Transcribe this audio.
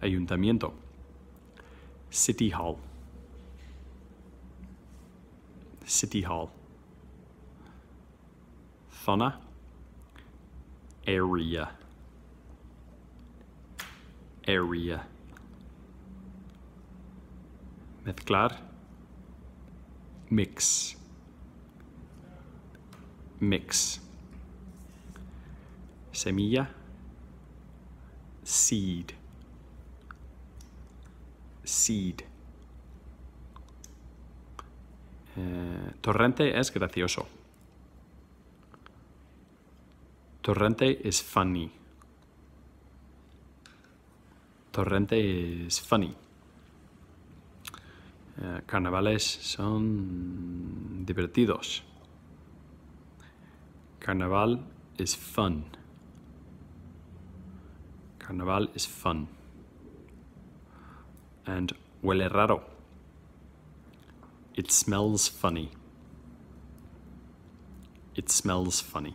ayuntamiento. City Hall. City Hall. Zona. Area. Area. Mezclar. Mix. Mix. Semilla. Seed. Seed. Eh, torrente es gracioso. Torrente is funny. Torrente is funny. Eh, carnavales son divertidos. Carnaval is fun. Carnaval is fun. And huele raro. It smells funny. It smells funny.